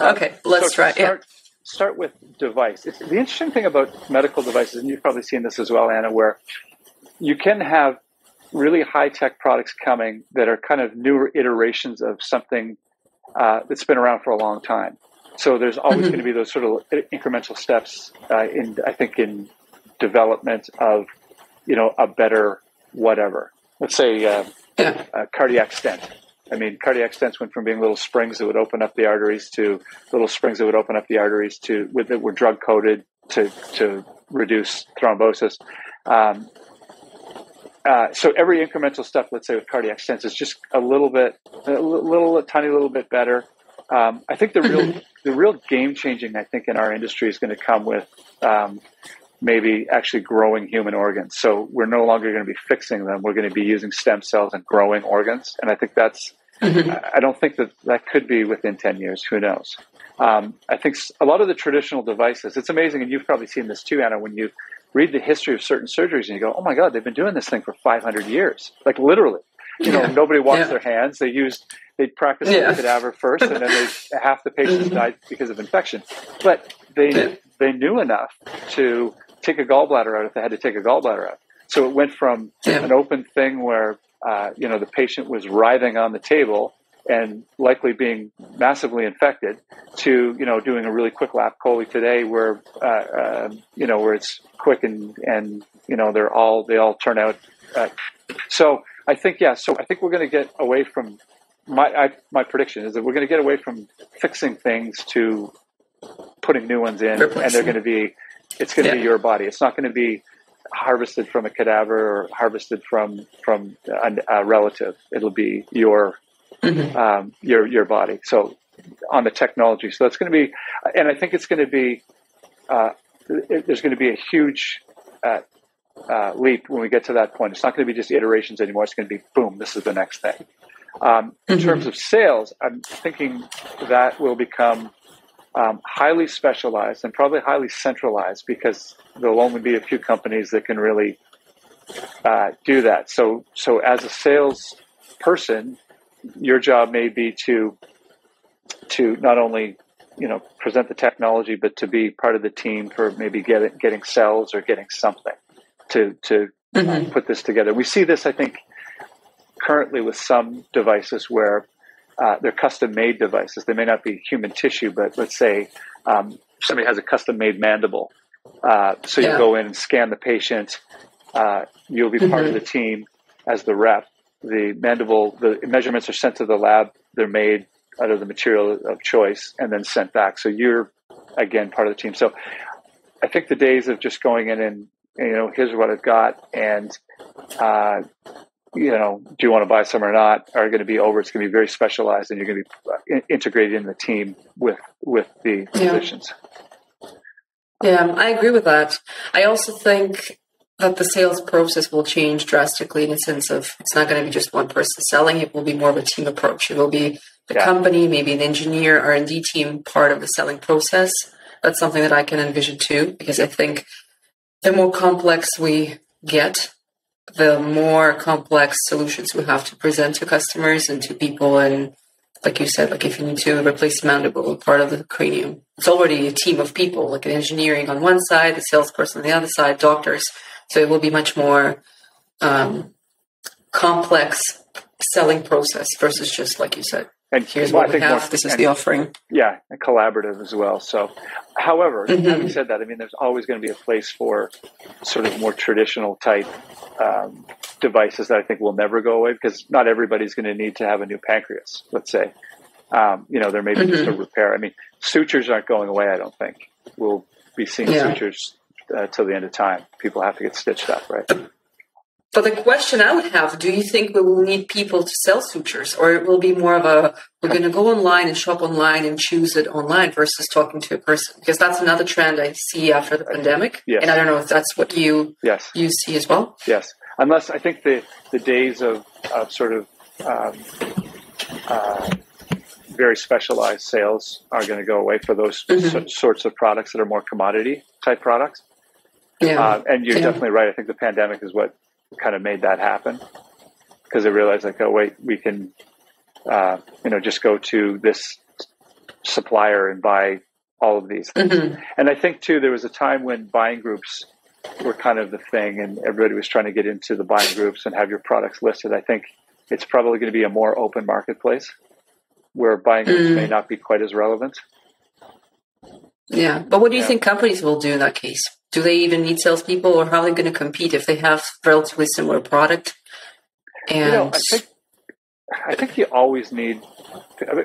Okay, let's so try. Start, yeah. start with device. It's, the interesting thing about medical devices, and you've probably seen this as well, Anna, where you can have really high tech products coming that are kind of newer iterations of something uh, that's been around for a long time. So there's always mm-hmm. going to be those sort of incremental steps uh, in, I think, in development of, you know, a better whatever. Let's say uh, yeah. a cardiac stent. I mean, cardiac stents went from being little springs that would open up the arteries to little springs that would open up the arteries to with that were drug coated to to reduce thrombosis. Um, uh, so every incremental step, let's say with cardiac stents, is just a little bit, a little, a tiny little bit better. Um, I think the real, the real game changing, I think, in our industry is going to come with um, maybe actually growing human organs. So we're no longer going to be fixing them. We're going to be using stem cells and growing organs. And I think that's, mm-hmm. I don't think that that could be within 10 years. Who knows? Um, I think a lot of the traditional devices, it's amazing, and you've probably seen this too, Anna, when you read the history of certain surgeries and you go, oh my God, they've been doing this thing for 500 years. Like literally. You know, yeah. nobody washed yeah. their hands. They used, they practiced yeah. the cadaver first and then they, half the patients mm-hmm. died because of infection. But they, they knew enough to take a gallbladder out if they had to take a gallbladder out. So it went from an open thing where, uh, you know, the patient was writhing on the table and likely being massively infected to you know doing a really quick lap chole today where uh, uh, you know where it's quick and and you know they're all they all turn out uh, so I think yeah so I think we're going to get away from my I, my prediction is that we're going to get away from fixing things to putting new ones in and they're going to be it's going to yeah. be your body it's not going to be harvested from a cadaver or harvested from from a, a relative it'll be your mm-hmm. um, your your body. So on the technology, so that's going to be, and I think it's going to be. Uh, it, there's going to be a huge uh, uh, leap when we get to that point. It's not going to be just iterations anymore. It's going to be boom. This is the next thing. Um, in mm-hmm. terms of sales, I'm thinking that will become um, highly specialized and probably highly centralized because there'll only be a few companies that can really uh, do that. So, so as a sales person, your job may be to to not only you know present the technology, but to be part of the team for maybe getting getting cells or getting something to to mm-hmm. put this together. We see this, I think, currently with some devices where uh, they're custom made devices. They may not be human tissue, but let's say um, somebody has a custom made mandible. Uh, so you go in and scan the patient. Uh, you'll be mm-hmm. part of mm-hmm. the team as the rep, the mandible, the measurements are sent to the lab. They're made out of the material of choice and then sent back. So you're again part of the team. So I think the days of just going in and you know here's what I've got and uh, you know do you want to buy some or not are going to be over. It's going to be very specialized and you're going to be uh, integrated in the team with with the yeah. physicians. Yeah, I agree with that. I also think that the sales process will change drastically in the sense of it's not going to be just one person selling it will be more of a team approach it will be the yeah. company maybe an engineer r&d team part of the selling process that's something that i can envision too because i think the more complex we get the more complex solutions we have to present to customers and to people and like you said like if you need to replace mandible part of the cranium it's already a team of people like an engineering on one side the salesperson on the other side doctors so it will be much more um, complex selling process versus just like you said. And here's what we have. More, this is and, the offering. Yeah, and collaborative as well. So, however, mm-hmm. having said that, I mean, there's always going to be a place for sort of more traditional type um, devices that I think will never go away because not everybody's going to need to have a new pancreas. Let's say, um, you know, there may be mm-hmm. just a mm-hmm. repair. I mean, sutures aren't going away. I don't think we'll be seeing yeah. sutures uh, till the end of time. People have to get stitched up, right? But the question I would have: Do you think we will need people to sell sutures, or it will be more of a we're going to go online and shop online and choose it online versus talking to a person? Because that's another trend I see after the pandemic, yes. and I don't know if that's what you yes. you see as well. Yes, unless I think the the days of, of sort of um, uh, very specialized sales are going to go away for those mm-hmm. sorts of products that are more commodity type products. Yeah. Uh, and you're yeah. definitely right. I think the pandemic is what kind of made that happen because they realized like, oh wait, we can, uh, you know, just go to this supplier and buy all of these things. Mhm. And I think too, there was a time when buying groups were kind of the thing, and everybody was trying to get into the buying groups and have your products listed. I think it's probably going to be a more open marketplace where buying groups Mm. may not be quite as relevant. Yeah, but what do you Yeah. think companies will do in that case? Do they even need salespeople, or how are they going to compete if they have relatively similar product? And You know, I think I think you always need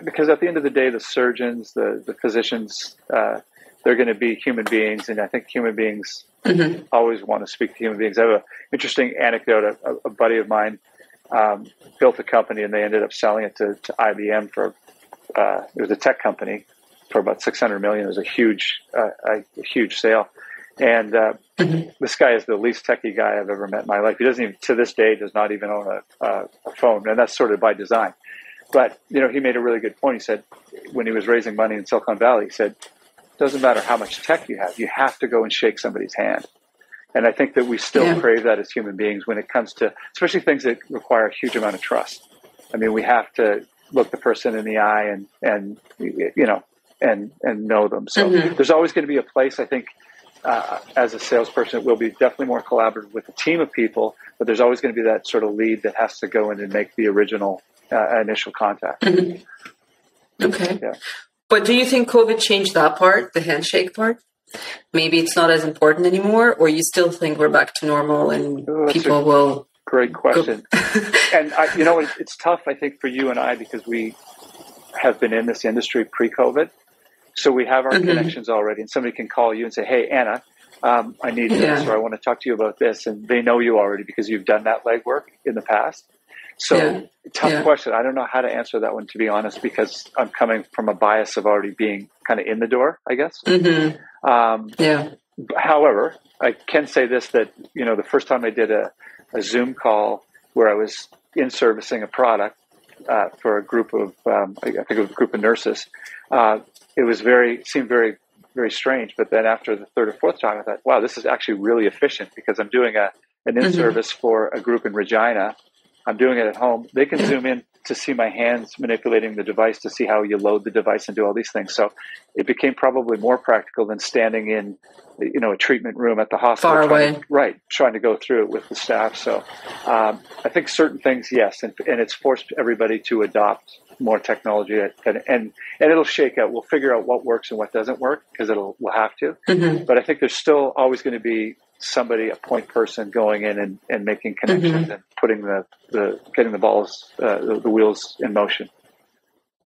because at the end of the day, the surgeons, the the physicians, uh, they're going to be human beings, and I think human beings Mhm. always want to speak to human beings. I have an interesting anecdote. A, a buddy of mine um, built a company, and they ended up selling it to, to IBM for uh, it was a tech company for about six hundred million. It was a huge uh, a huge sale, and uh, Mhm. this guy is the least techie guy I've ever met in my life. He doesn't even to this day does not even own a, a, a phone, and that's sort of by design. But you know, he made a really good point. He said when he was raising money in Silicon Valley, he said doesn't matter how much tech you have, you have to go and shake somebody's hand. And I think that we still Yeah. crave that as human beings when it comes to, especially things that require a huge amount of trust. I mean, we have to look the person in the eye and, and you know, and, and know them. So Mhm. there's always going to be a place, I think, uh, as a salesperson, it will be definitely more collaborative with a team of people, but there's always going to be that sort of lead that has to go in and make the original uh, initial contact. Mhm. Okay. Yeah. But do you think COVID changed that part, the handshake part? Maybe it's not as important anymore, or you still think we're back to normal and Oh, a- people will. Great question. and I, you know, it, it's tough, I think, for you and I because we have been in this industry pre-COVID, so we have our Mhm. connections already, and somebody can call you and say, "Hey, Anna, um, I need this, or I want to talk to you about this," and they know you already because you've done that legwork in the past. So, Yeah. tough Yeah. question. I don't know how to answer that one, to be honest, because I'm coming from a bias of already being kind of in the door, I guess. hmm Um, Yeah. however, I can say this that you know the first time I did a, a Zoom call where I was in servicing a product uh, for a group of um, I think it was a group of nurses, uh, it was very seemed very very strange. But then after the third or fourth time, I thought, wow, this is actually really efficient because I'm doing a an in service for a group in Regina. I'm doing it at home. They can zoom in to see my hands manipulating the device to see how you load the device and do all these things. So it became probably more practical than standing in, you know, a treatment room at the hospital. Far away. to- right, trying to go through it with the staff. So um, I think certain things, yes, and, and it's forced everybody to adopt more technology, and and and it'll shake out. We'll figure out what works and what doesn't work because it'll we'll have to. hmm But I think there's still always going to be somebody, a point person, going in and, and making connections and putting the, the getting the balls, uh, the, the wheels in motion.